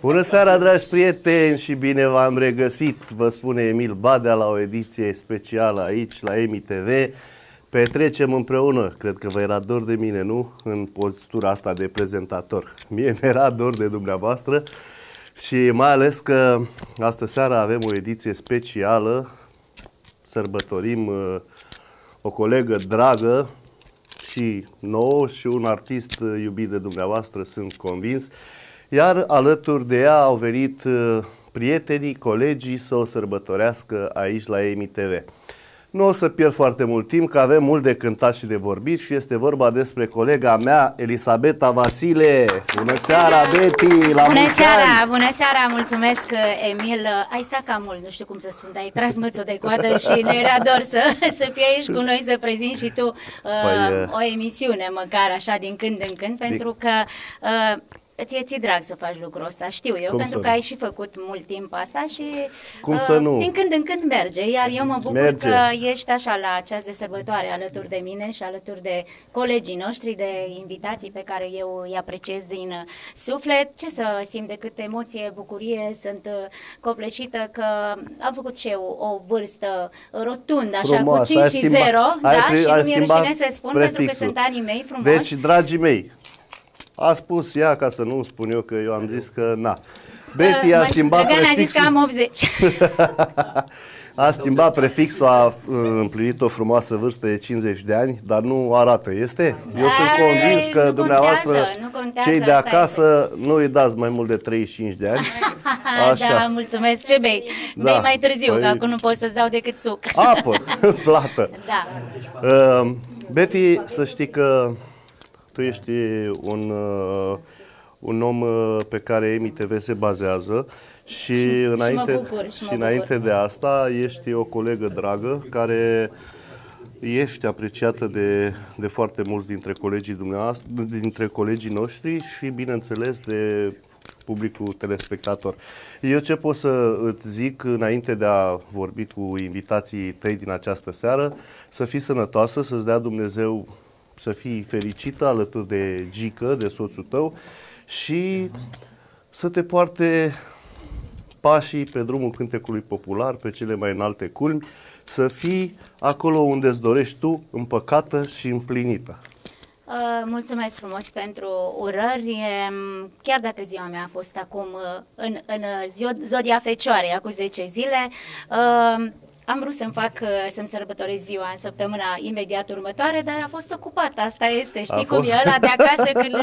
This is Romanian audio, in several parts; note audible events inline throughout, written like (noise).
Bună seara, dragi prieteni, și bine v-am regăsit, vă spune Emil Badea la o ediție specială aici, la EMI TV. Petrecem împreună, cred că vă era dor de mine, nu? În postura asta de prezentator. Mie mi-era dor de dumneavoastră și mai ales că astă seară avem o ediție specială, sărbătorim uh, o colegă dragă și nouă și un artist uh, iubit de dumneavoastră, sunt convins. Iar alături de ea au venit uh, prietenii, colegii să o sărbătorească aici la EMI TV. Nu o să pierd foarte mult timp, că avem mult de cântat și de vorbit și este vorba despre colega mea, Elisabeta Vasile. Bună seara, Betty! La bună seara, ani. bună seara, mulțumesc, Emil. Ai stat cam mult, nu știu cum să spun, dar ai tras mățul de coadă (laughs) și ne era dor să, să fii aici cu noi, să prezinti și tu uh, păi, uh... o emisiune, măcar așa, din când în când, pentru că uh, ție ți drag să faci lucrul ăsta, știu eu, Cum pentru să că nu? ai și făcut mult timp asta și Cum să nu? din când în când merge, iar eu mă bucur Merge. că ești așa la această de sărbătoare alături de mine și alături de colegii noștri, de invitații pe care eu îi apreciez din uh, suflet. Ce să simt decât emoție, bucurie, sunt uh, copleșită că am făcut și eu o vârstă rotundă, așa, Frumoasă, cu 5 ai și schimbat- 0, ai da, pri- și ai nu mi-e schimbat rușine să spun, pentru că prefixul. sunt anii mei frumoși. Deci, dragii mei, a spus ea, ca să nu spun eu că eu am zis că na. Betty a Mă- schimbat Drăgan a zis că prefixul. am 80. (laughs) A schimbat prefixul, a uh, împlinit o frumoasă vârstă de 50 de ani, dar nu arată, este? Eu sunt Ai, convins că nu dumneavoastră, contează, nu contează, cei de asta acasă, nu îi dați mai mult de 35 de ani. (laughs) Da, Așa. mulțumesc. Ce bei? Da. Bei mai târziu, Păi- că acum nu pot să-ți dau decât suc. Apă, (laughs) plată. Da. Uh, Betty, să știi că tu ești un, uh, un om uh, pe care EMI TV se bazează și, înainte, bucur, și și mă înainte bucur. de asta ești o colegă dragă care ești apreciată de, de foarte mulți dintre colegii dumneavoastră, dintre colegii noștri și bineînțeles de publicul telespectator. Eu ce pot să îți zic înainte de a vorbi cu invitații tăi din această seară, să fii sănătoasă, să-ți dea Dumnezeu să fii fericită alături de Gică, de soțul tău și să te poarte pașii pe drumul cântecului popular, pe cele mai înalte culmi, să fii acolo unde îți dorești tu, împăcată și împlinită. Uh, mulțumesc frumos pentru urări. Em, Chiar dacă ziua mea a fost acum uh, în, în uh, zio- zodia Fecioarei, acum 10 zile, uh, am vrut să-mi fac, uh, să-mi sărbătoresc ziua în săptămâna imediat următoare, dar a fost ocupat. Asta este. Știi A cum fost? e ăla de (laughs) acasă când,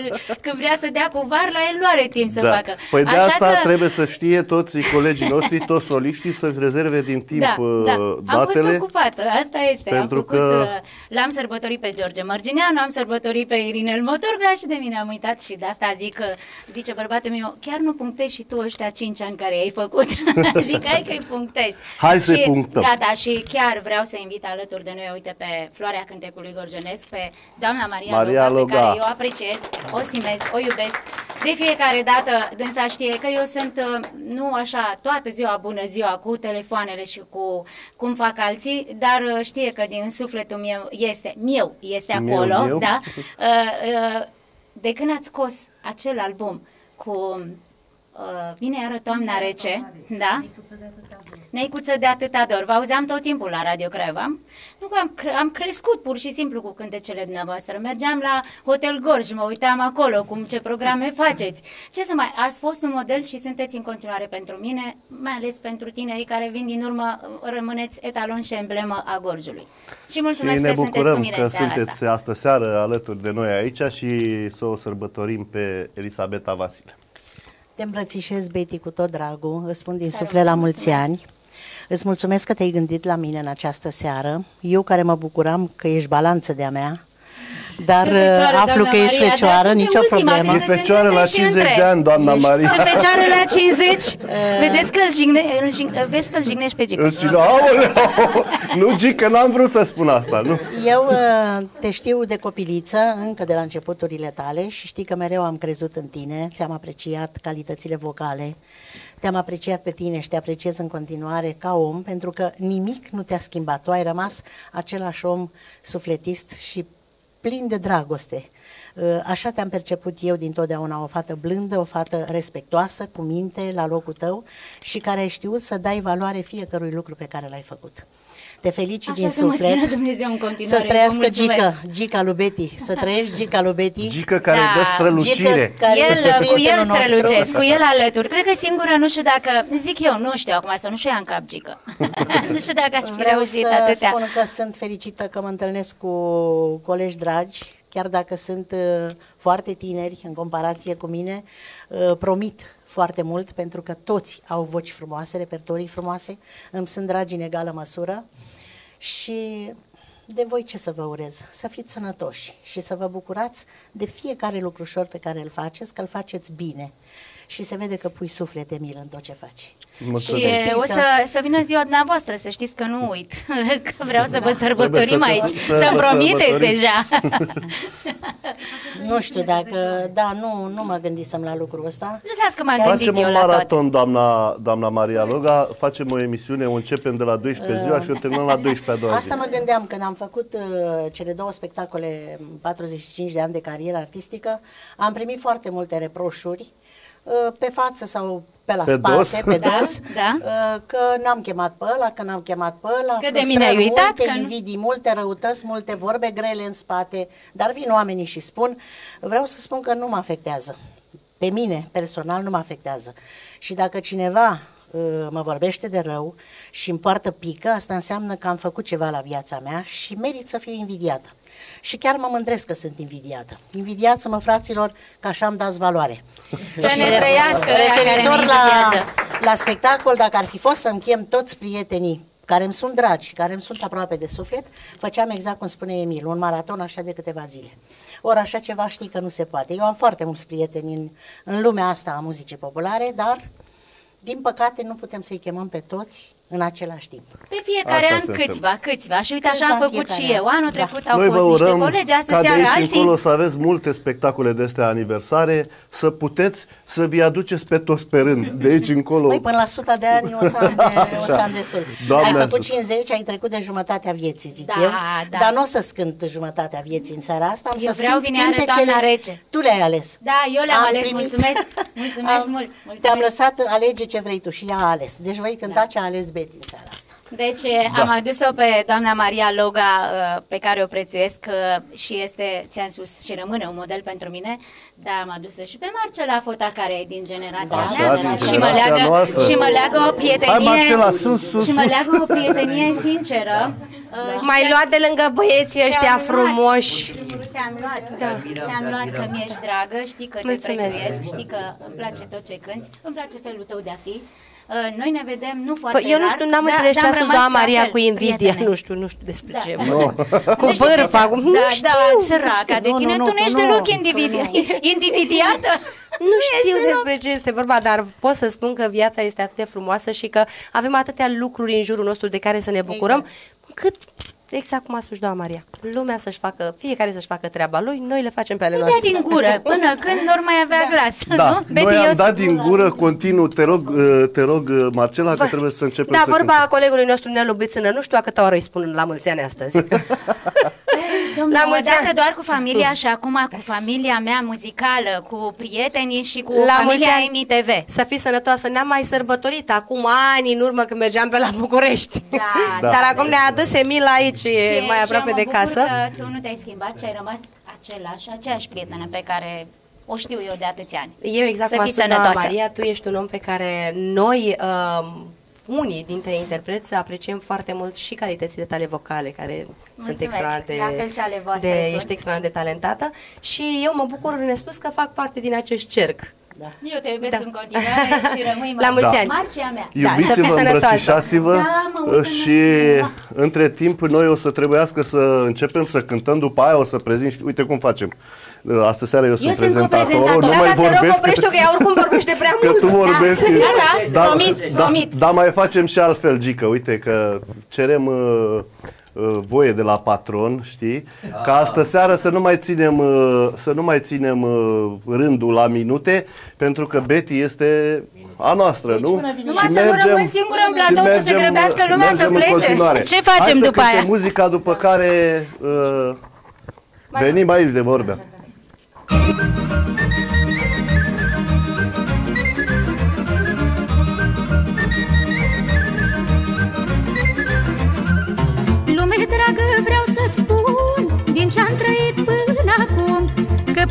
când vrea să dea cu var, la el nu are timp să facă. Păi de Așa asta că- trebuie să știe toți colegii noștri, (laughs) toți soliștii, să-și rezerve din timp da, uh, da. Am datele. fost ocupată, asta este. pentru am făcut, că- uh, L-am sărbătorit pe George Mărgineanu, am sărbătorit pe Irinel Motorga și de mine am uitat și de asta zic că, zice bărbatul meu, chiar nu punctezi și tu ăștia 5 ani care i-ai făcut. (laughs) zic, hai că-i punctezi. Hai să-i și, punctăm. Gata, și chiar vreau să invit alături de noi, uite, pe Floarea Cântecului Gorjenesc, pe doamna Maria, Maria Loga, Loga. pe care eu apreciez, o stimez, o iubesc. De fiecare dată dânsa știe că eu sunt uh, nu așa toată ziua bună ziua cu telefoanele și cu cum fac alții, dar uh, știe că din sufletul meu este, meu este Meu, acolo, meu. da? (laughs) Uh, uh, de când ați scos acel album cu uh, Vine iară toamna rece, da? Neicuță de atâta dor. Vă auzeam tot timpul la Radio Craiova. Nu că am, cre- am crescut pur și simplu cu cântecele dumneavoastră. Mergeam la Hotel Gorj, mă uitam acolo cum ce programe faceți. Ce să mai, ați fost un model și sunteți în continuare pentru mine, mai ales pentru tinerii care vin din urmă, rămâneți etalon și emblemă a Gorjului. Și mulțumesc și ne că sunteți cu bucurăm mine că în seara sunteți asta. astă seară alături de noi aici și să o sărbătorim pe Elisabeta Vasile. Te îmbrățișez, Betty, cu tot dragul. Îți spun din Tare suflet la mult, mulți ani. Îți mulțumesc că te-ai gândit la mine în această seară. Eu care mă bucuram că ești balanță de-a mea, dar Sunt fecioară, uh, aflu doamna că ești Maria, fecioară, dar sunt nicio ultima, problemă. E Trebuie să fecioară la sunteți și 50 de între. ani, doamna Ești- Maria. Sunt fecioară la 50. (laughs) Vedeți că îl jigne, îl jigne, vezi că îl jignești pe Gică. Îți cine, aoleu, nu, Gică, n-am vrut să spun asta, nu? Eu uh, te știu de copiliță, încă de la începuturile tale și știi că mereu am crezut în tine, ți-am apreciat calitățile vocale, te-am apreciat pe tine și te apreciez în continuare ca om, pentru că nimic nu te-a schimbat. Tu ai rămas același om sufletist și plin de dragoste. Uh, Așa te-am perceput eu dintotdeauna, o fată blândă, o fată respectoasă, cu minte, la locul tău și care ai știut să dai valoare fiecărui lucru pe care l-ai făcut. Te felicit Așa din să mă suflet. țină Dumnezeu în continuare. Să-ți Vă trăiască mulțumesc. Gica, Gica lui Betty, să (laughs) trăiești Gica lui Betty. Gică care Da, dă strălucire. Gică care este El, cu el prietenul nostru. strălucesc, cu el alături. Cred că singură, nu știu dacă, zic eu, nu știu acum, să nu știu ia în cap, Gică. (laughs) nu știu dacă aș fi Vreau reușit să atâtea. spun că sunt fericită că mă întâlnesc cu colegi dragi, chiar dacă sunt uh, foarte tineri în comparație cu mine, uh, promit foarte mult pentru că toți au voci frumoase, repertorii frumoase, îmi sunt dragi în egală măsură și de voi ce să vă urez? Să fiți sănătoși și să vă bucurați de fiecare lucrușor pe care îl faceți, că îl faceți bine. Și se vede că pui suflet, Emil, în tot ce faci. Mulțumesc. Și Să știi o că- să, să vină ziua dumneavoastră, să știți că nu uit. (laughs) Că vreau să vă Trebuie sărbătorim să- aici. să- Să-mi să promiteți sărbătorim. deja. (laughs) Nu știu dacă, da, nu, nu mă gândisem la lucrul ăsta. Lăsați că m-am gândit Facem eu un la toate. maraton, doamna, doamna Maria Loga, facem o emisiune, o începem de la 12 ziua și o terminăm la 12 a doua zi. Asta mă gândeam când am făcut uh, cele două spectacole, 45 de ani de carieră artistică, am primit foarte multe reproșuri uh, pe față sau pe la Pe spate, dos. pe Da, (laughs) dos, da. uh, că n-am chemat pe ăla, că n-am chemat pe ăla, Că de frustrări mine ai uitat, multe, că nu- invidii multe, răutăți multe, vorbe grele în spate, dar vin oamenii și spun, vreau să spun că nu mă afectează. Pe mine, personal, nu mă afectează. Și dacă cineva uh, mă vorbește de rău și îmi poartă pică, asta înseamnă că am făcut ceva la viața mea și merit să fiu invidiată. Și chiar mă mândresc că sunt invidiată. Invidiați-mă, fraților, că așa îmi dați valoare. Să Și ne ref- trăiască ăia care referitor ne la, invidiază. la spectacol, dacă ar fi fost să-mi chem toți prietenii care îmi sunt dragi și care îmi sunt aproape de suflet, făceam exact cum spune Emil, un maraton așa de câteva zile. Ori așa ceva știi că nu se poate. Eu am foarte mulți prieteni în, în lumea asta a muzicii populare, dar din păcate nu putem să-i chemăm pe toți în același timp. Pe fiecare Așa an se câțiva, câțiva. Și uite, așa Câțiva am în făcut și fiecare eu. an. Anul Da. trecut au Noi vă fost niște urăm colegi, astă ca de seară aici alții. încolo să aveți multe spectacole de astea aniversare, să puteți să vi aduceți pe toți pe rând. De aici încolo. Păi până la 100 de ani o să am, de, (laughs) o să am destul. Doamne ai făcut ajută. 50, ai trecut de jumătatea vieții, zic Da, eu. da. Dar nu o să scânt jumătatea vieții în seara asta. Am Eu să vreau scânt vineară cântecele- Doamna Rece. Tu le-ai ales. Da, eu le-am Am ales. primit- Mulțumesc. Mulțumesc Am- mult. Mulțumesc. Te-am lăsat, alege ce vrei tu și ea a ales. Deci voi cânta ce a ales Betty în seara asta. Deci da. am adus-o pe doamna Maria Loga, uh, pe care o prețuiesc uh, și este, ți-am spus, și rămâne un model pentru mine, dar am adus-o și pe Marcela Fota, care e din generația Da, mea din și, mă generația leagă, noastră. și mă leagă o prietenie Hai, Marcela, sus, sus, și mă sus. leagă o prietenie (laughs) sinceră. uh, și Mai te- luat de lângă băieții ăștia te-am luat. frumoși. Te-am luat, da. te-am luat că mi-ești dragă, știi că te Mulțumesc. prețuiesc, știi că îmi place tot ce cânti, îmi place felul tău de a fi. Uh, Noi ne vedem nu foarte Păi eu nu rar, știu, n-am dar- înțeles dar ce a am spus rămas doamna la Maria fel, cu invidia. prietene. Nu știu, nu știu despre Da. ce. Nu. Cu Nu știu bârfa, ce cu... să- Nu da, știu. Da, săraca de Nu, tine, nu, tu nu, nu ești nu, deloc nu, individi- invidiată. Nu știu despre ce este vorba, dar pot să spun că viața este atât de frumoasă și că avem atâtea lucruri în jurul nostru de care să ne bucurăm, cât Exact cum a spus doamna Maria. Lumea să-și facă, fiecare să-și facă treaba lui, noi le facem pe ale Să dea noastre. din gură, până când nu mai avea glas, Da, nu? Betty, noi eu am îți- dat din gură continuu, te rog, uh, te rog uh, Marcela, că trebuie să începem Da, să vorba cântăm. colegului nostru Nelu Bițână, nu știu a câta oră îi spun la mulți ani astăzi. (laughs) Domnule, La o mulți dată ani. doar cu familia și acum cu familia mea muzicală, cu prietenii și cu La mulți familia ani. Emi TV. Să fii sănătoasă, ne-am mai sărbătorit acum ani în urmă când mergeam pe la București. Da, (laughs) Da. Dar acum ne-a adus Emil aici, Și- mai și aproape eu de mă bucur casă. că tu nu te-ai schimbat și ai rămas același, aceeași prietenă pe care o știu eu de atâția ani. Eu exact Să cum a fii spus doamna sănătoasă. Maria, tu ești un om pe care noi, um, unii dintre interpreți, apreciem foarte mult și calitățile tale vocale, care sunt Mulțumesc. extraordinar de, La fel și ale voastre de sunt. ești extraordinar de talentată și eu mă bucur nespus că fac parte din acest cerc. Eu te iubesc Da. în continuare și rămâi La mulți Da. ani. Marcia mea. Da, să fii Iubiți-vă, sănătoasă. îmbrățișați-vă Da, mă uit în și asta. între timp noi o să trebuiască să începem să cântăm, după aia o să prezint, și uite cum facem. Astă seară eu sunt sunt prezentatorul, coprezentator. nu Da, mai dar te rog, vorbesc. oprește-o, că ea oricum vorbește prea Că mult. tu vorbești. Da, da, promit, da, promit. Dar mai facem și altfel, Gică. Uite că cerem uh, uh, voie de la patron, știi? Ca astă seară să nu mai ținem, uh, să nu mai ținem uh, rândul la minute, pentru că Betty este a noastră, Deci nu? până dimineața. Numai să nu rămân singură în și platou, să se mergem, grăbească lumea să mergem în plece. continuare. Ce facem Hai să după cântăm aia? muzica după care uh, Venim aici de vorbe. Lume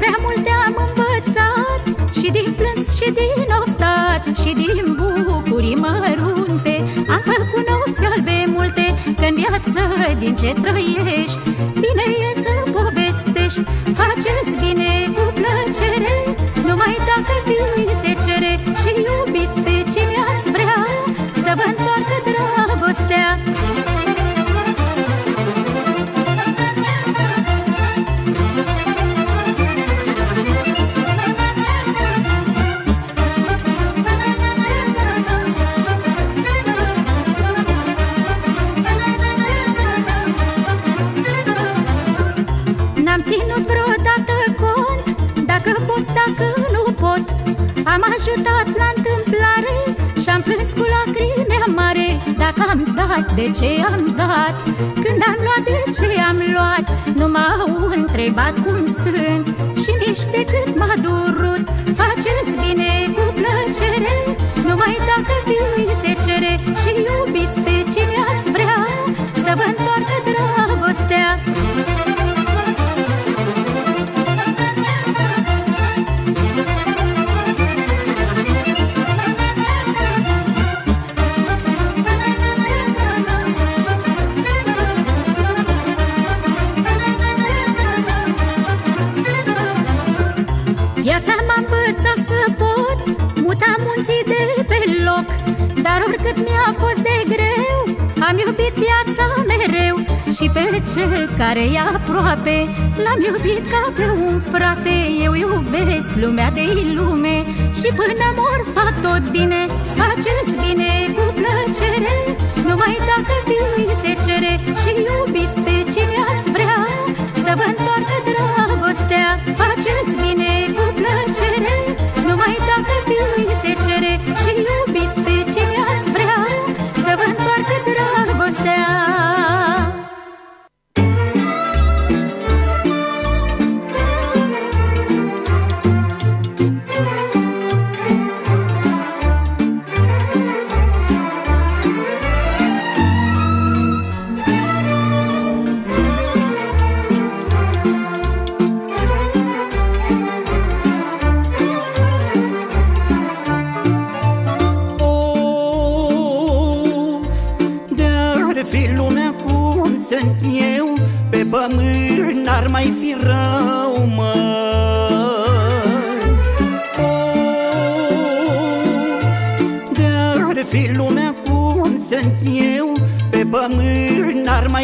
prea multe am învățat Și din plâns și din oftat Și din bucurii mărunte. Am făcut nopți albe multe că în viață din ce trăiești. Bine e să povestești Faceți bine cu plăcere. Numai dacă vi se cere Și iubiți pe cine ați vrea Să vă întoarcă dragostea Am ajutat la întâmplare Și-am plâns cu lacrime mare. Dacă am dat, de ce am dat? Când am luat, de ce am luat? Nu m-au întrebat cum sunt. Și nici de cât m-a durut. Faceți bine cu plăcere. Numai dacă vi se cere Și iubiți pe cine ați vrea Să vă întoarcă dragostea Dar oricât mi-a fost de greu Am iubit viața mereu. Și pe cel care e aproape L-am iubit ca pe un frate. Eu iubesc lumea de lume Și până mor fac tot bine. Faceți bine cu plăcere Numai dacă vi se cere. Și iubiți pe cine ați vrea Să vă întoarcă dragostea. Faceți bine cu plăcere Numai dacă vi se cere. Și iubiți pe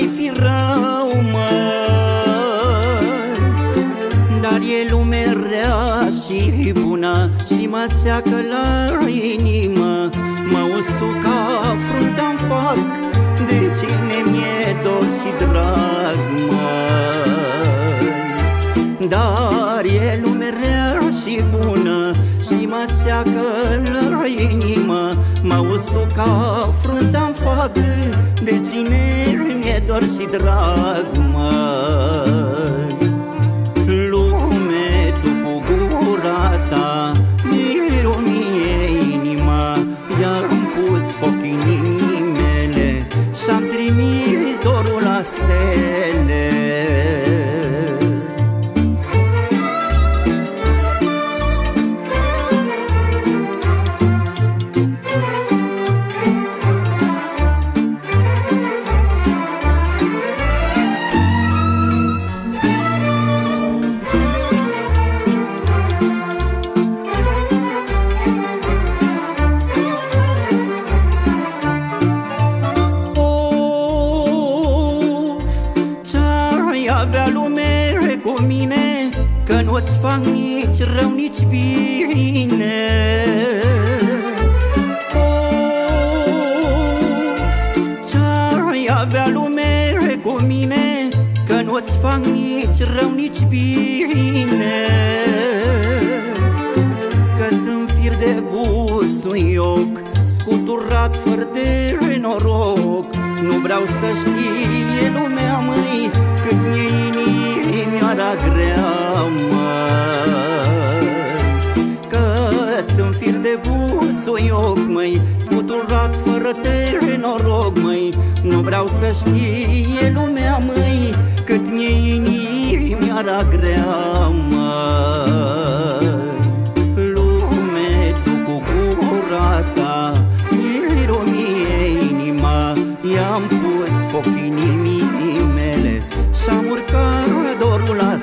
mai fi rău, măi Dar e lume rea și bună Și mă seacă la inimă. Mă usuca frunța-mi fac De cine mi-e dor și drag, măi Dar e lume rea și bună Și mă seacă la inimă Mă usuca frunța-mi fac De cine mi-e dor și drag, măi? Lume, tu cu gura ta Mirumie inima I-am pus foc inimii mele Și-am trimis dorul la stele știe lumea măi Cât mi-e inimioara grea măi Lume tu cu gura ta Miromie inima. I-am pus foc inimii mele Și-am urcat dorul la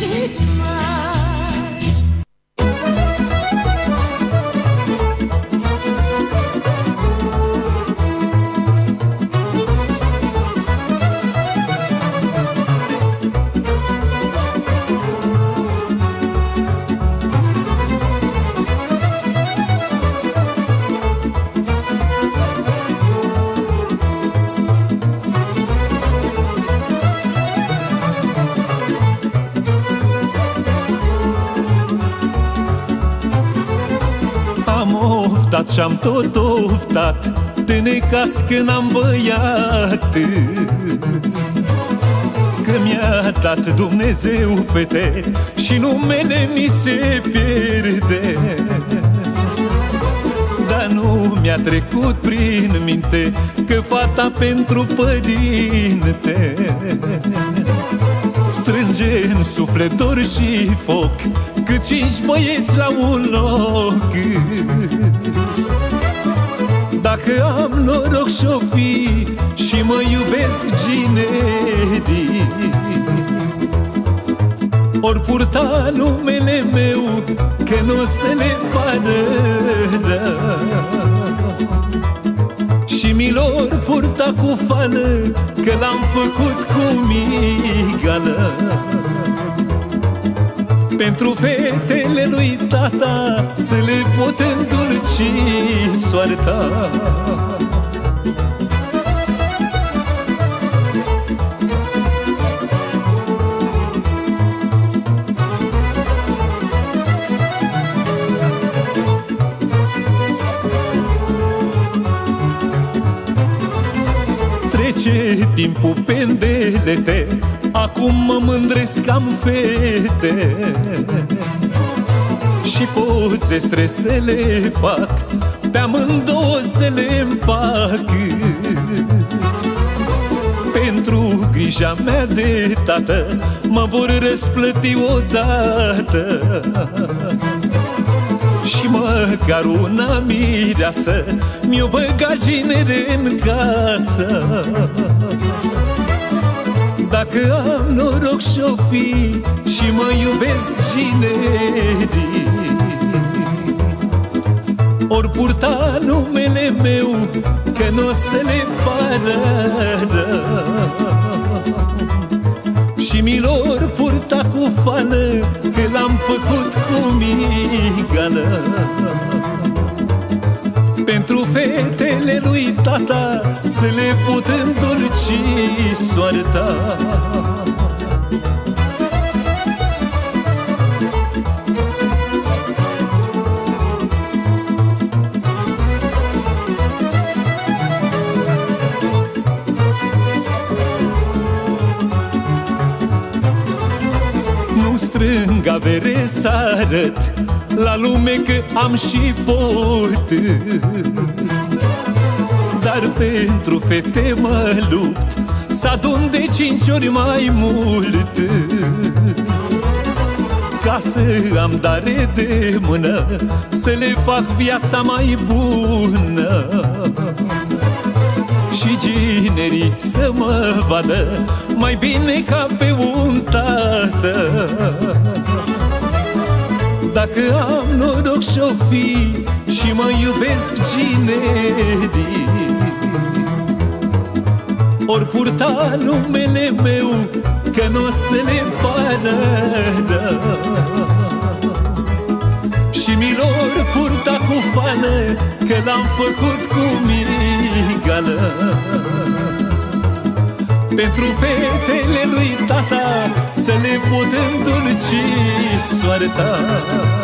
ritmo și-am tot oftat De necas că n-am băiat. Că mi-a dat Dumnezeu fete Și numele mi se pierde. Dar nu mi-a trecut prin minte Că fata pentru părinte Strânge în suflet dor și foc Cât cinci băieți la un loc. Dacă am noroc și-o fi Și mă iubesc gineri Ori purta numele meu Că nu o să le pară și milor purta cu fală Că l-am făcut cu migală Pentru fetele lui tata Să le pot îndulci soarta Trece timpul pendelete Acum mă mândresc că am fete. Și poze stres să le fac Pe amândouă să le împac. Pentru grija mea de tată Mă vor răsplăti odată. Și măcar una mireasă Mi-o băga ginere în casă. Dacă am noroc și-o fi Și mă iubesc ginerii Ori purta numele meu Că nu o să le pară și milor purta cu fală Că l-am făcut cu migală. Pentru fetele lui tata Să le pot îndulci soarta avere să arăt La lume că am și pot Dar pentru fete mă lupt Să adun de cinci ori mai mult. Ca să am dare de mână Să le fac viața mai bună. Și ginerii să mă vadă Mai bine ca pe un tată Dacă am noroc și-o fi Și mă iubesc ginerii Ori purta numele meu Că nu o să le pară și milor purta cu fală Că l-am făcut cu migală Pentru fetele lui tata Să le pot îndulci soarta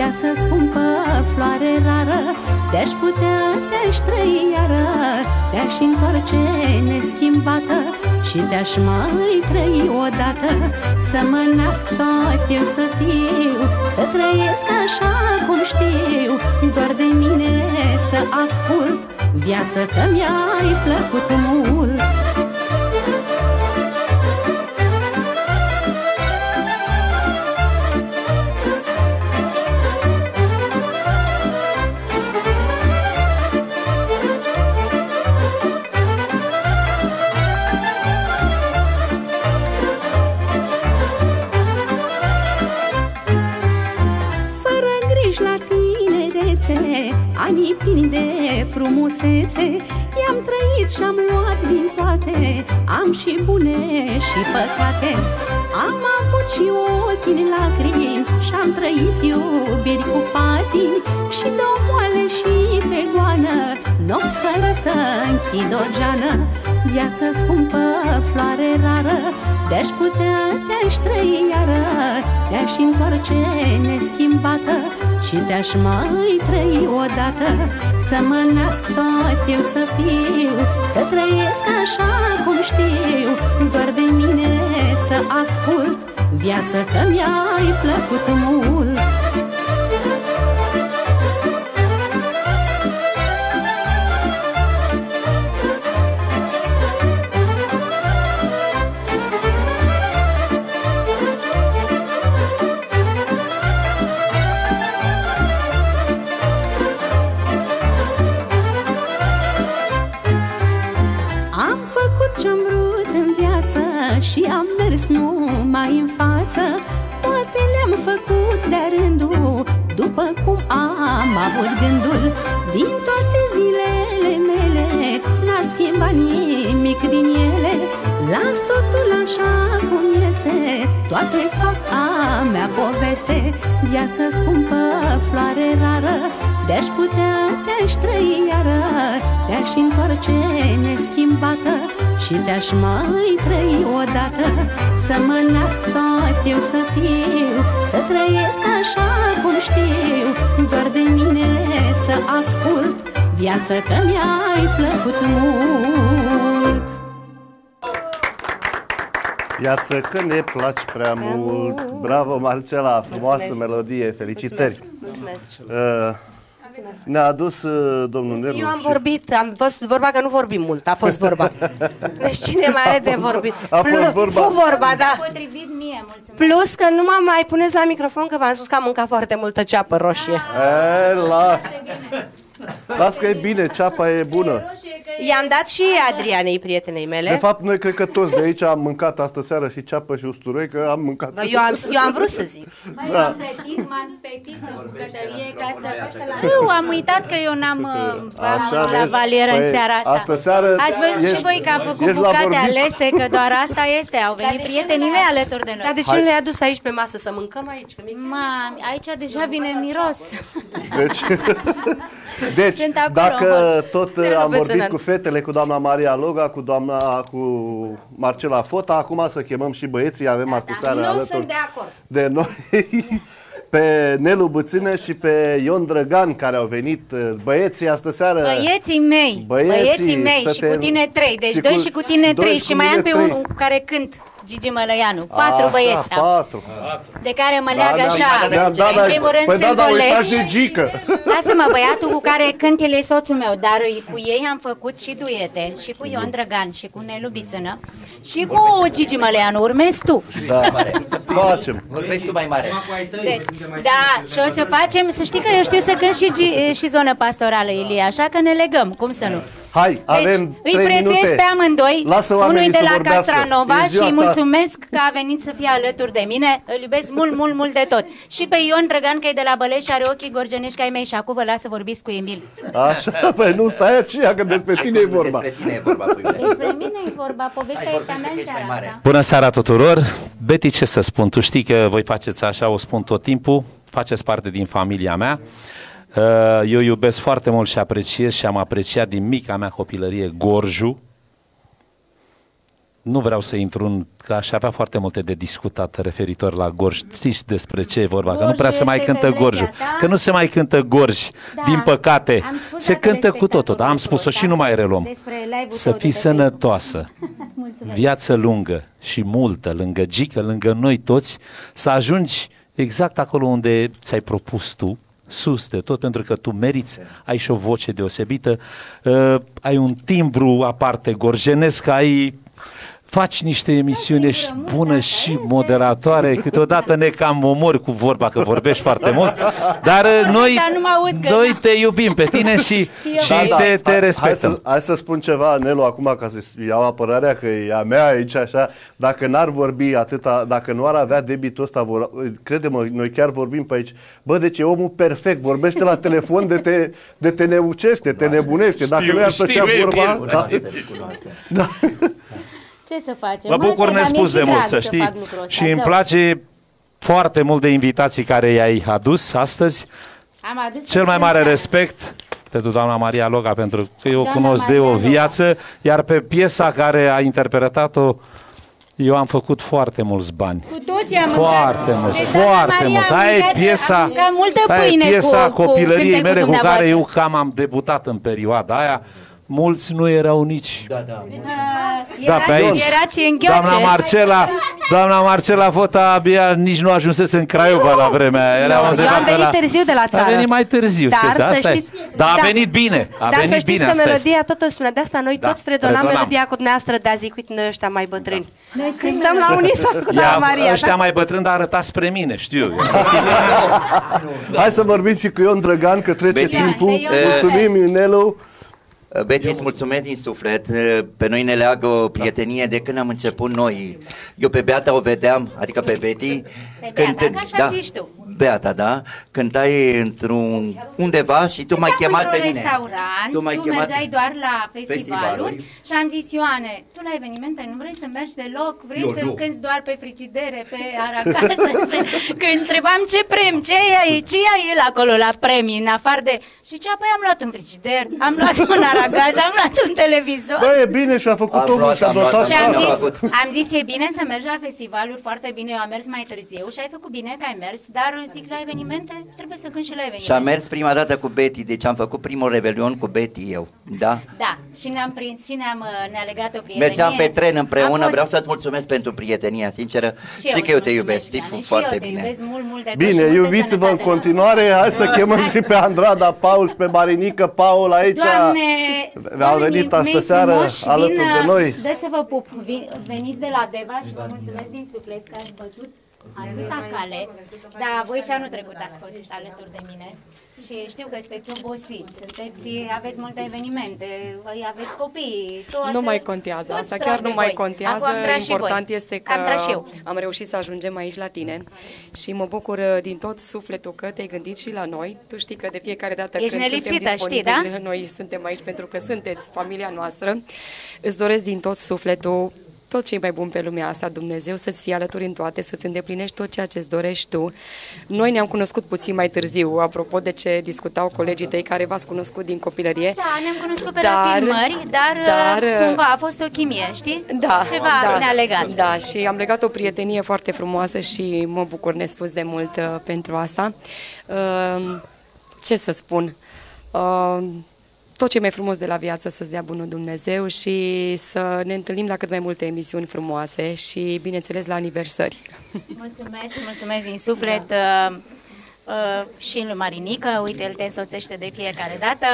Viață scumpă, floare rară Te-aș putea, te-aș trăi iară Te-aș întoarce neschimbată Și te-aș mai trăi odată. Să mă nasc tot eu să fiu Să trăiesc așa cum știu Doar de mine să ascult Viață că mi-ai plăcut mult frumusețe. I-am trăit și-am luat din toate. Am și bune și păcate. Am avut și ochii în lacrimi Și-am trăit iubiri cu patimi Și domoale și pe goană Nopți fără să închid o geană. Viață scumpă, floare rară De-aș putea, te-aș trăi iară. Te-aș întoarce neschimbată Și te-aș mai trăi odată. Să mă nasc tot eu să fiu Să trăiesc așa cum știu. Doar de mine să ascult Viață că mi-ai plăcut mult cum am avut gândul. Din toate zilele mele N-aș schimba nimic din ele. Las totul așa cum este Toate fac a mea poveste. Viață scumpă, floare rară De-aș putea, te-aș trăi iară. Te-aș întoarce neschimbată Și te-aș mai trăi odată Să mă nasc tot eu să fiu Să trăiesc așa cum știu Doar de mine să ascult Viață că mi-ai plăcut mult Iață că ne placi prea mult. Bravo, Marcela, frumoasă Mulțumesc. melodie, felicitări. Mulțumesc. Uh, ne-a adus uh, domnul Nelu. Eu am și- vorbit, am fost vorba că nu vorbim mult, a fost vorba. Deci cine mai are de vorbit? a fost Plus- vorba. Fu vorba, da. Potrivit mie, mulțumesc. Plus că nu mă mai puneți la microfon că v-am spus că am mâncat foarte multă ceapă roșie. E, las. Las că e bine, ceapa e bună. I-am dat și Adrianei, prietenei De mele. fapt, noi cred că toți de aici am mâncat astă seară și ceapă și usturoi, că am mâncat. Bă, Eu am, eu am vrut să zic. Mai Da. m-am petit, m-am spetit în bucătărie ca să... Eu am uitat că eu n-am uh, am Așa, la vezi? valieră în Păi, seara asta. astă seară Ați văzut ești- și voi că am făcut ești la bucate vorbit. alese, că doar asta este. Au venit prietenii mei alături de Dar noi. de ce nu le-ai adus aici pe masă să mâncăm aici? Că mi Mami, aici deja vine miros. Deci, (laughs) deci Sunt acolo, dacă în tot Mereu am pe vorbit țânăr. cu fetele, cu doamna Maria Loga, cu doamna, cu Marcela Fota, acum să chemăm și băieții, avem astă seară Nu alături sunt de acord. de noi. (laughs) Pe Nelu Bățână și pe Ion Drăgan care au venit uh, băieții astă seară. Băieții mei, Băieții, băieții, mei să și te- cu tine trei, deci și doi cu- și cu tine doi trei și și cu mai am mine pe trei. unul care cânt, Gigi Mălăianu. Patru Așa, băieți am, patru. de care mă Da, leagă da, așa. da, da, da, în primul rând păi da, sunt da, uitați colegi. de Gică. Lasă-mă, băiatul cu care cânt el e soțul meu, dar cu ei am făcut și duete, și cu Ion Drăgan, și cu Nelu Bițână, și cu Gigi Măleanu, urmezi tu. Da, facem. Vorbești tu mai mare. Deci, da, și o să facem, să știi că eu știu să cânt și, gi- și zonă pastorală, Ilie, așa că ne legăm, cum să nu. Hai, Deci, avem îi trei prețuiesc minute. pe amândoi, Lasă oamenii unul de să la vorbească. Castranova E ziua și îi ta. mulțumesc că a venit să fie alături de mine, îl iubesc mult, mult, mult de tot. Și pe Ion Drăgan, că e de la Băleș și are ochii gorjenești ca ai mei și acum vă las să vorbiți cu Emil. Așa, păi nu stai aceea, că despre tine e vorba. Despre tine e vorba, puiule. Despre mine e vorba, povestea Hai, este a mea în vorbește că ești seara mai mare. asta. Bună seara tuturor! Betty, ce să spun? Tu știi că voi faceți așa, o spun tot timpul, faceți parte din familia mea. Uh, Eu iubesc foarte mult și apreciez și am apreciat din mica mea copilărie Gorju. Nu vreau să intru în, că aș avea foarte multe de discutat referitor la Gorj. Știți despre ce e vorba, că nu Gorju prea se mai este cântă petrecerea Gorju. ta? Că nu se mai cântă Gorj, Da, din păcate. am spus Se data cântă de cu totul, dar am spectacolul spus-o și ăsta nu mai reluăm. despre live-ul Să tău de fii pe Facebook. sănătoasă, (laughs) Mulțumesc. viață lungă și multă, lângă Gică, lângă noi toți, să ajungi exact acolo unde ți-ai propus tu, sus de tot, pentru că tu meriți, ai și o voce deosebită, uh, ai un timbru aparte gorjenesc, ai faci niște emisiuni, ești bună și moderatoare, câteodată ne cam omori cu vorba că vorbești foarte mult, dar uh, noi, Dar nu mă aud că- noi te iubim pe tine și, (laughs) Și eu. și vă te, Hai- te Hai respectăm. să, hai să spun ceva, Nelu, acum ca să iau apărarea că e a mea aici așa, dacă n-ar vorbi atâta, dacă nu ar avea debitul ăsta, vor, crede-mă, noi chiar vorbim pe aici, bă, deci e omul perfect, vorbește la telefon de te, de te neucește, te nebunește, dacă Știu, nu i-ar știu, plăcea e vorba, bine. da, da. (laughs) Ce să facem? Mă bucur Asta, dar nespus mi-e de și mult, drag să știi, fac lucrul ăsta, și îmi să- place foarte mult de invitații care i-ai adus astăzi. Am adus Cel mai mare prezența. respect pentru doamna Maria Loga, pentru că eu o Doamna cunosc de Maria o Loga. viață, iar pe piesa care a interpretat-o, eu am făcut foarte mulți bani. Cu toții am Foarte mâncat. mulți, Deci, doamna foarte Maria mulți. a Aia e mâncat- piesa, a mâncat multă aia e pâine piesa cu, cu copilăriei cântecul mele cu care dumneavoastră. eu cam am debutat în perioada aia. Mulți nu erau nici Da, da. da, Erați- pe aici. Erați în Doamna ghioce. Marcela, doamna Marcela Vota abia nici nu ajunsese în Craiova la vremea aia. Era Eu undeva am pe venit la... târziu de la țară. A venit mai târziu. Dar știți, să asta e. știți- Dar a da. venit bine. A Dar venit să știți bine, că asta melodia este. tot o spunea. De asta noi Da, toți fredonam fredonam. melodia cu dumneavoastră, dar zic, uite, noi ăștia mai bătrâni. Cântăm la unison cu Ia, doamna Maria. ăștia da? mai bătrâni, dar arăta spre mine, știu. eu. Hai să vorbim și cu Ion Drăgan, că trece Bine. timpul. Ia, Mulțumim, Nelu. Beti, îți mulțumesc din suflet. Pe noi ne leagă o prietenie de când am început noi. Eu pe Beata o vedeam, adică pe Beti. Pe Beata, că așa zici tu. Beata, da? Cântai într-un undeva și tu m-ai chemat pe într-un mine. restaurant, Tu tu, m-ai chemat mergeai doar la festivaluri, Festivaluri. și am zis, Ioane, tu la evenimente nu vrei să mergi deloc, vrei Nu, să nu. cânti doar pe frigidere, pe aracasă. (laughs) Când întrebam ce prem, ce e, ce e el acolo la premii, în afară de... Și ce apoi am luat un frigider, am luat un aragaz, am luat un televizor. Bă, e bine și a făcut Am omul luat, și a am luat, dotat Și am Am zis, făcut. am zis, e bine să mergi la festivaluri foarte bine, eu am mers mai târziu și ai făcut bine că ai mers, dar zic la evenimente, trebuie să cânti și la evenimente. Și am mers prima dată cu Betty, deci am făcut primul revelion cu Betty eu, da? Da, și ne-am prins și ne-am, uh, ne-a legat o prietenie. Mergeam pe tren A împreună, fost- vreau să-ți mulțumesc pentru prietenia, sinceră. și Știi că eu te îți iubesc, mulțumesc, știi Ioane, foarte și eu te bine. iubesc mult, mult de tot și Bine, multă iubiți-vă în sănătate. continuare. Hai să chemăm și pe Andrada, Paul și pe Marinică. Paul aici Doamne, au doamne, venit mei astă seară frumoși, alături vin, de noi. Dă să vă pup, Vin- veniți de la Deva și vă mulțumesc din suflet că ați bătut atâta cale, dar voi și anul trecut ați fost alături de mine și știu că sunteți obosiți, sunteți, aveți multe evenimente, voi aveți copii, toate, Nu mai contează, toți asta trag chiar de nu mai voi. contează. Acum am tras și Important voi. este că Am tras și eu. am reușit să ajungem aici la tine și mă bucur uh, din tot sufletul că te-ai gândit și la noi. Tu știi că de fiecare dată Ești când suntem nelipsită, știi, da? disponibili, noi suntem aici pentru că sunteți familia noastră. Îți doresc din tot sufletul tot ce e mai bun pe lumea asta, Dumnezeu, să-ți fie alături în toate, să-ți îndeplinești tot ceea ce-ți dorești tu. Noi ne-am cunoscut puțin mai târziu, apropo de ce discutau colegii tăi care v-ați cunoscut din copilărie. Da, ne-am cunoscut pe la filmări, dar, dar, uh, cumva a fost o chimie, știi? Da, Ceva da, ne-a legat. Da, și am legat o prietenie foarte frumoasă și mă bucur nespus de mult uh, pentru asta. Uh, ce să spun? Uh, tot ce e mai frumos de la viață să-ți dea bunul Dumnezeu și să ne întâlnim la cât mai multe emisiuni frumoase și, bineînțeles, la aniversări. Mulțumesc, mulțumesc din suflet uh, uh, și lui Marinică, uite, el te însoțește de fiecare dată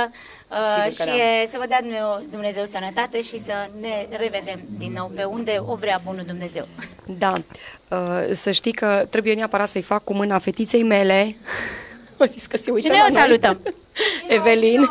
uh, Sigur că și da. e, să vă dea Dumnezeu, Dumnezeu sănătate și să ne revedem din nou pe unde o vrea bunul Dumnezeu. Da, uh, să știi că trebuie neapărat să-i fac cu mâna fetiței mele. (laughs) Au zis că se uită Și noi la o salutăm. (laughs) Evelin.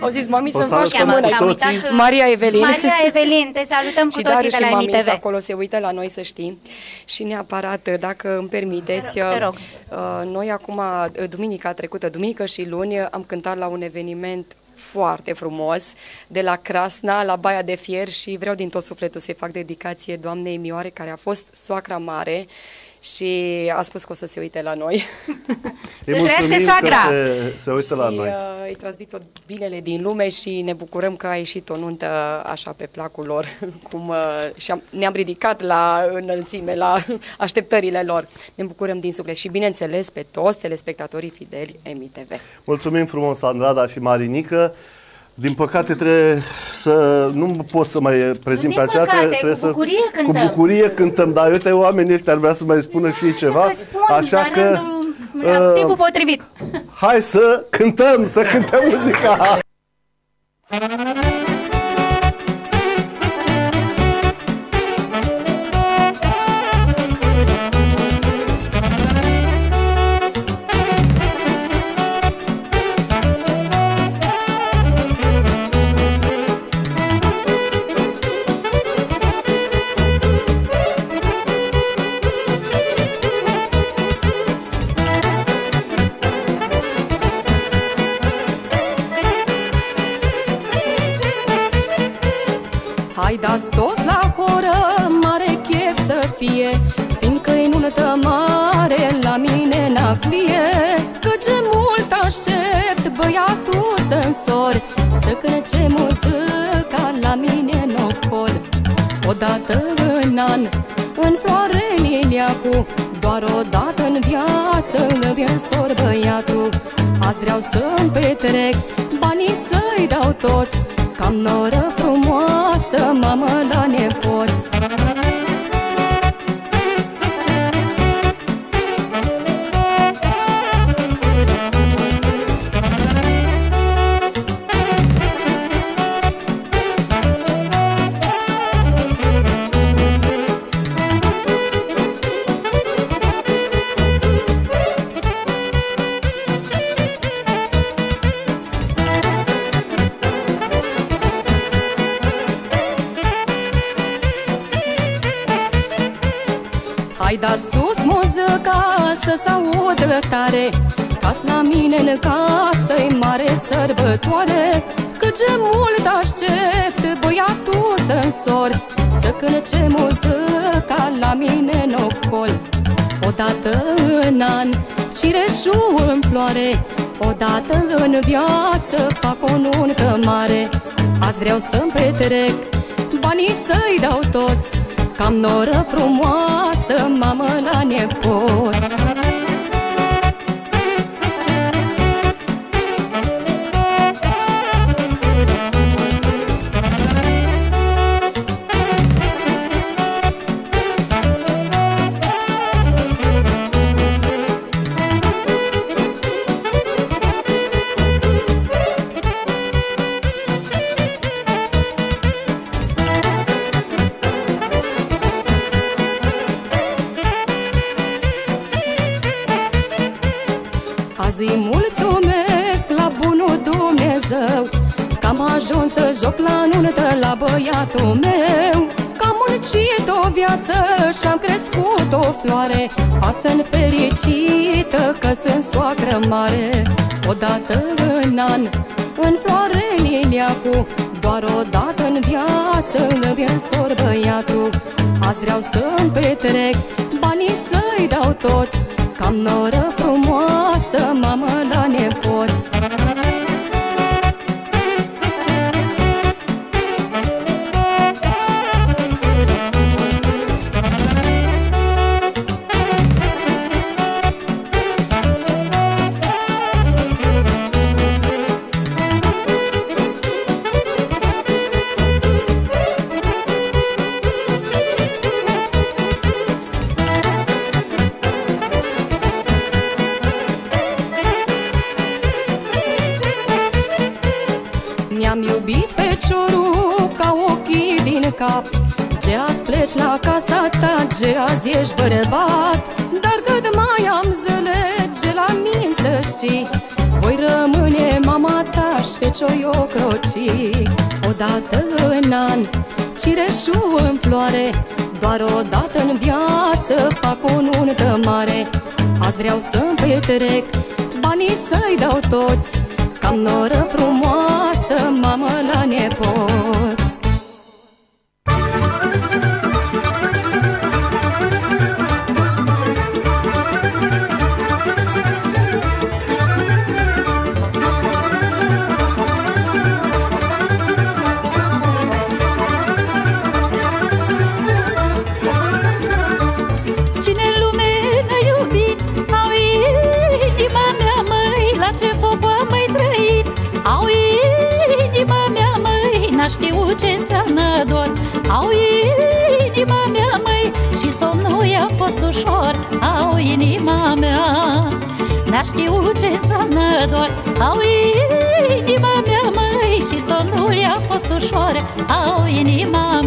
Au zis, mami, O să-mi faci cu salutăm mâna. cu Am toții. uitat, uh, Maria Evelin. Maria Evelin, te salutăm cu și toții Darius de și la mami MTV. acolo se uită la noi, să știi. Și neapărat, dacă îmi permiteți, Te rog, te rog. uh, noi acum, uh, duminica trecută, duminică și luni, am cântat la un eveniment foarte frumos de la Crasna la Baia de Fier și vreau din tot sufletul să-i fac dedicație doamnei Mioare, care a fost soacra mare și a spus că o să se uite la noi. (laughs) Să Îi trăiască mulțumim soacra! că Se, se uită la și noi. uh, îi transmit tot binele din lume și ne bucurăm că a ieșit o nuntă așa pe placul lor, (laughs) cum uh, și am, ne-am ridicat la înălțime, la (laughs) așteptările lor. Ne bucurăm din suflet și bineînțeles pe toți telespectatorii fideli MITV. Mulțumim frumos, Andrada și Marinică. Din păcate trebuie să nu pot să mai prezint din pe aceea. păcate, trebuie cu să, bucurie Cu cântăm. bucurie cântăm, dar uite, oamenii ăștia ar vrea să mai spună și ei ceva. Să vă spun, așa la că rândul, la uh, timpul potrivit. hai să cântăm, să cântăm muzica. (laughs) Să cânce muzica la mine în ocol. Odată în an, în floare liliacu Doar odată în viață îmi însor băiatul. Azi vreau să-mi petrec, banii să-i dau toți Cam noră frumoasă, mamă la nepoți Hai da sus muzica să se audă tare. Ca la mine în casă e mare sărbătoare. Că ce mult aștept băiatul să însor Să cânce muzica la mine în ocol. Odată în an cireșul în floare. Odată în viață fac o nuntă mare. Azi vreau să-mi petrec Banii să-i dau toți Cam noră frumoasă, mamă la nepoți am ajuns să joc la nuntă la băiatul meu. Că am muncit o viață și-am crescut o floare. Pasă-n fericită că sunt soacră mare. Odată în an, în floare liliacu Doar odată în viață îmi însor băiatul. Azi vreau să-mi petrec, banii să-i dau toți Cam noră frumoasă, mamă la nepoți azi ești bărbat Dar cât mai am zile, ce la mine să știi? Voi rămâne mama ta și ce-o ocroci Odată în an, cireșul în floare Doar odată în viață fac o nuntă mare. Azi vreau să-mi petrec, banii să-i dau toți Cam noră frumoasă, mamă la nepoți inima mea. N-a știut ce înseamnă dor Au inima mea, măi Și somnul i-a fost ușor Au inima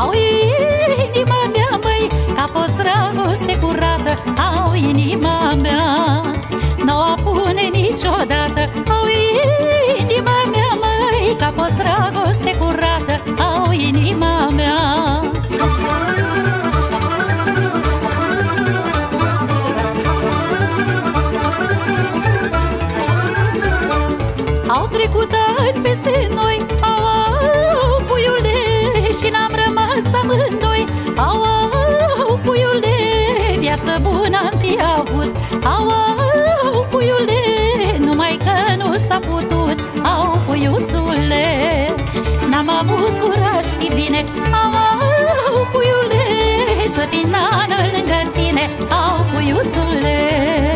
Au inima mea, măi, ca poți dragoste curată. Au inima mea, n-o pune niciodată. Au inima mea, măi, ca poți dragoste curată. Au inima mea. Au trecut ani peste viață bună am fi avut. Au, au, puiule, numai că nu s-a putut. Au, puiuțule, n-am avut curaj, știi bine. Au, au, puiule, să fii nană lângă tine. Au, puiuțule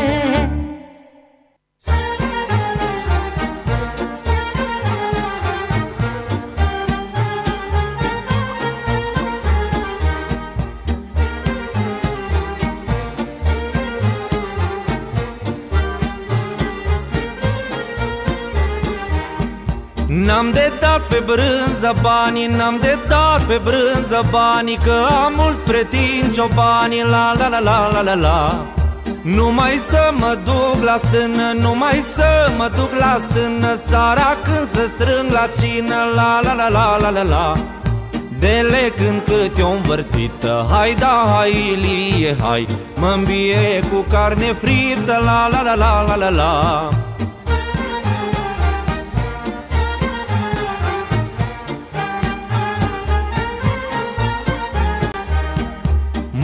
brânză banii, n-am de dat pe brânză banii Că am mulți spre ciobanii, la la la la la la la Numai să mă duc la stână, numai să mă duc la stână Sara când să strâng la cină, la la la la la la la de când cât o învârtită Hai da, hai Ilie, hai mă cu carne friptă La la la la la la la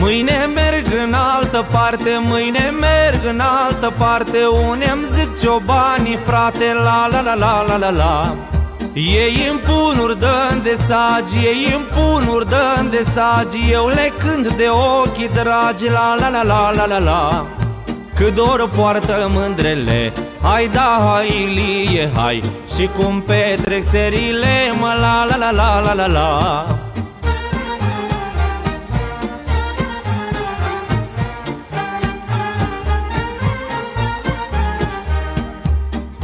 Mâine merg în altă parte, mâine merg în altă parte Unde-mi zic ciobanii, frate, la la la la la la la Ei îmi pun urdăn de sagi, ei îmi pun urdăn de sagi Eu le cânt de ochii dragi, la la la la la la la Cât dor poartă mândrele, hai da, hai Ilie, hai Și cum petrec serile, mă la la la la la la la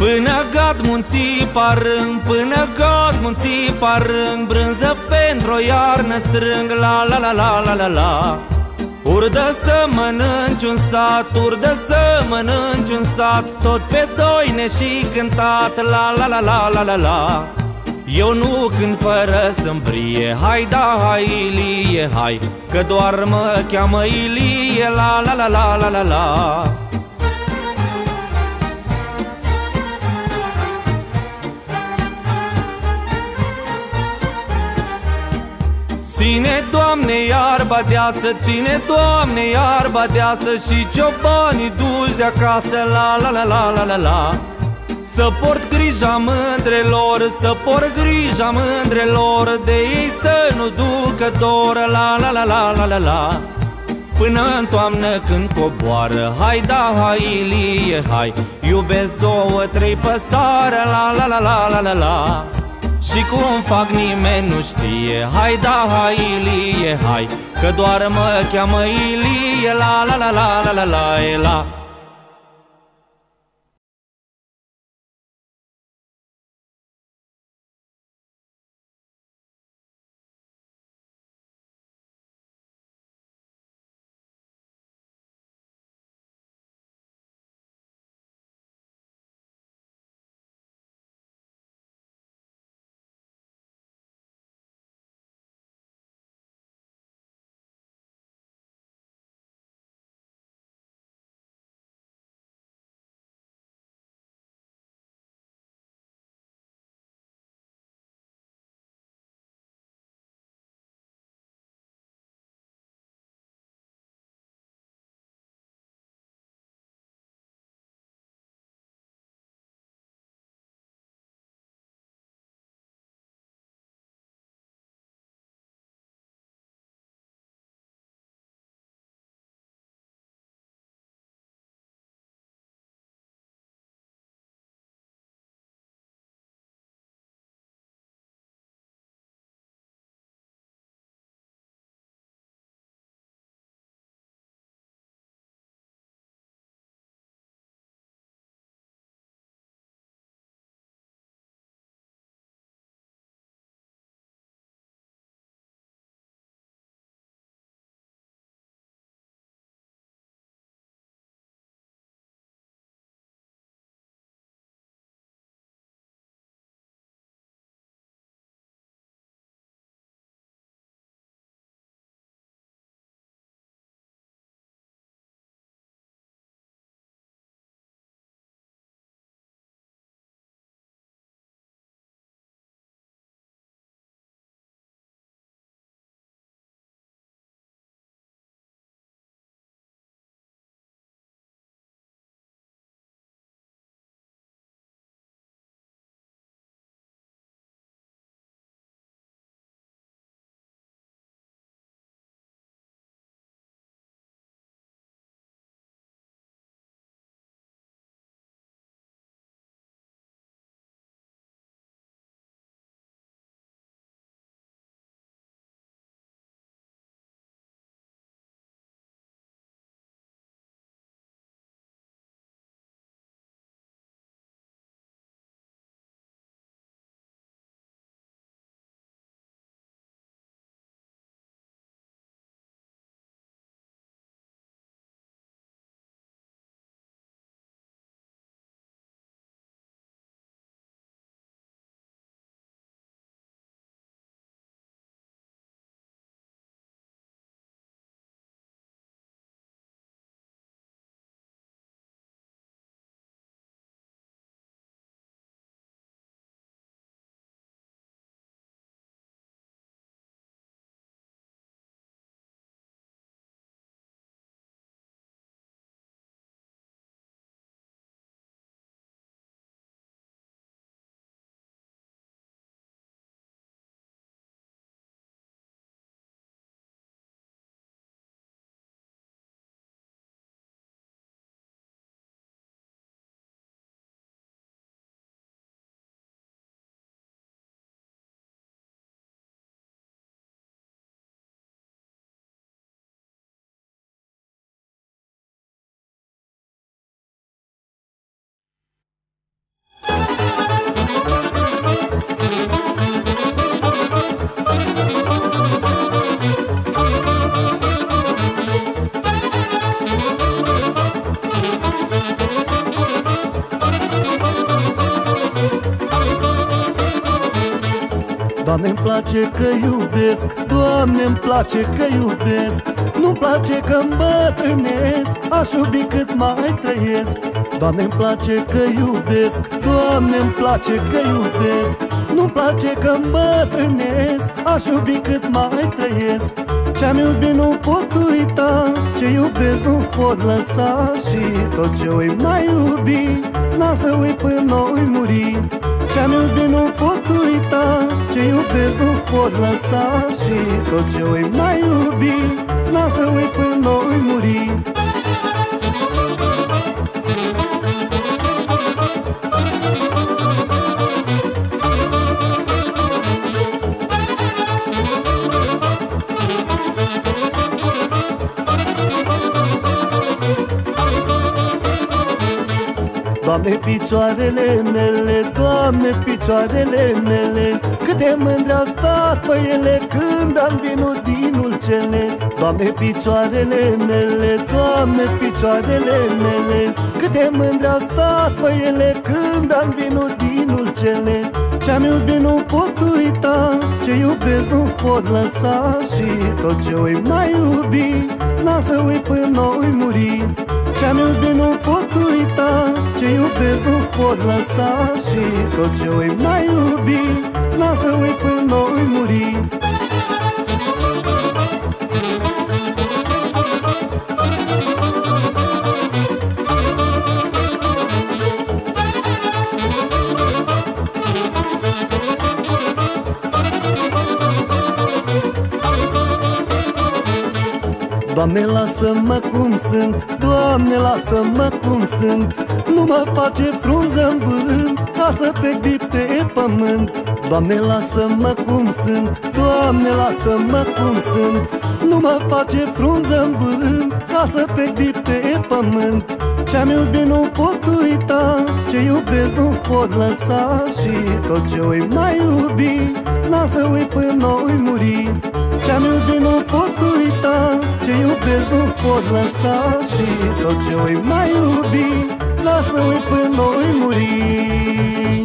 Până gad munții parâng, până gad munții parâng Brânză pentru o iarnă strâng, la la la la la la la Urdă să mănânci un sat, urdă să mănânci un sat Tot pe doine și cântat, la la la la la la la eu nu când fără sâmbrie Hai da, hai Ilie, hai Că doar mă cheamă Ilie La la la la la la la Ține, Doamne, iarba deasă, ține, Doamne, iarba deasă Și ciobanii duși de acasă, la la la la la la la Să port grija mândrelor, să port grija mândrelor De ei să nu ducă dor, la la la la la la la Până în toamnă când coboară Hai da, hai Ilie, hai Iubesc două, trei păsară La la la la la la la și cum fac nimeni nu știe. Hai da, hai Ilie, hai Că doar mă cheamă Ilie. La la la la la la la la Doamne-mi place că iubesc Doamne-mi place că iubesc. Nu-mi place că îmbătrânesc Aș iubi cât mai trăiesc. Doamne-mi place că iubesc Doamne-mi place că iubesc. Nu-mi place că îmbătrânesc Aș iubi cât mai trăiesc. Ce-am iubit nu pot uita Ce iubesc nu pot lăsa. Și tot ce oi mai iubi N-a să uit până oi muri Ce-am iubit nu pot uita Ce iubesc nu pot lăsa Și tot ce oi mai iubi N-a să uit până oi muri Doamne, picioarele mele, Doamne, picioarele mele. Cât de mândre a stat pe ele când am vinut din ulcele Doamne, picioarele mele, Doamne, picioarele mele. Cât de mândre a stat pe ele când am vinut din ulcele ce-am iubit nu pot uita Ce iubesc nu pot lăsa. Și tot ce oi mai iubi N-a să uit până oi muri Ce-am iubit nu pot uita Ce iubesc nu pot lăsa Și tot ce oi mai iubi N-a să uit până oi muri Doamne, lasă-mă cum sunt Doamne, lasă-mă cum sunt. Nu mă face frunză în vânt Ca să plec de pe pământ. Doamne, lasă-mă cum sunt Doamne, lasă-mă cum sunt. Nu mă face frunză în vânt Ca să plec de pe pământ. Ce-am iubit nu pot uita Ce iubesc nu pot lăsa. Și tot ce oi mai iubi N-a să uit până oi muri Ce-am iubit nu pot uita Ce iubesc nu pot lăsa. Și tot ce oi mai iubi Lasă uit până oi muri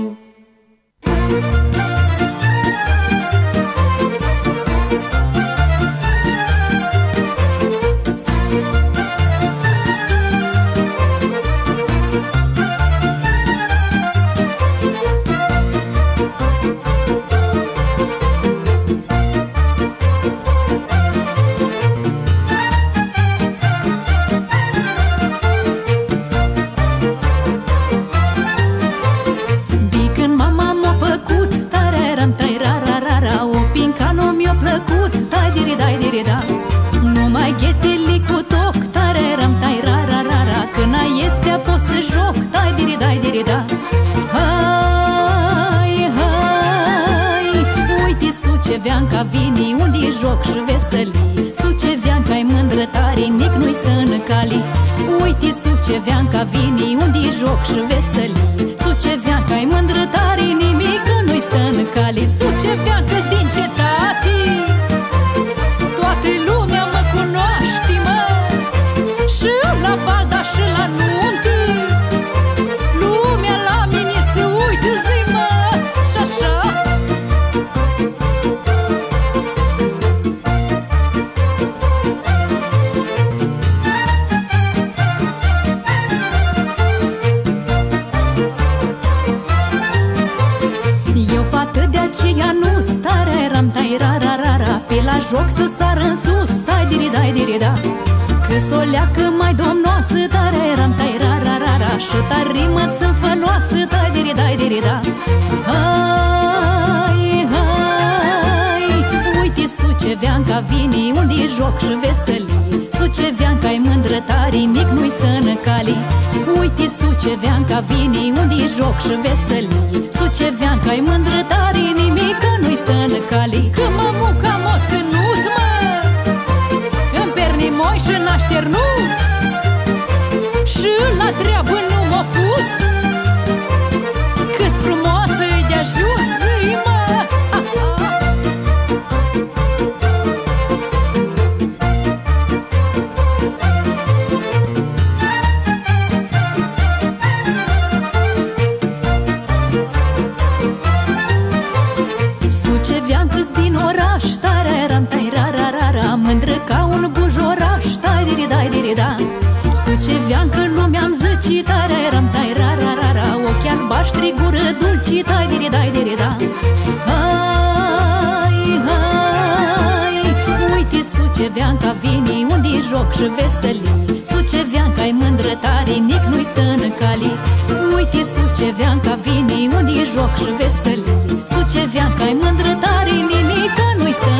joc să sar în sus. Stai diri dai diri da. Că s-o leacă mai domnoasă Tare ram tai ra ra ra ra. Și tarimă sunt fănoasă Tai diri dai diri da. Hai, hai Uite Suceveanca vini unde joc și veselii. Suceveanca-i mândră tare Nimic nu-i stă în cali. Uite Suceveanca vini unde joc și veselii. Suceveanca-i mândră tare Nimic nu-i stă în cali. Că mă muca m-o și n-a șternut Și la treabă nu m-a pus și dai diri dai diri da Hai, hai, uite Suceveanca vini unde joc și veselii? Suceveanca ai mândră tare, nic nu-i stă în cali. Uite Suceveanca vini unde joc și veselii? Suceveanca ai mândră tare, nimica nu-i stă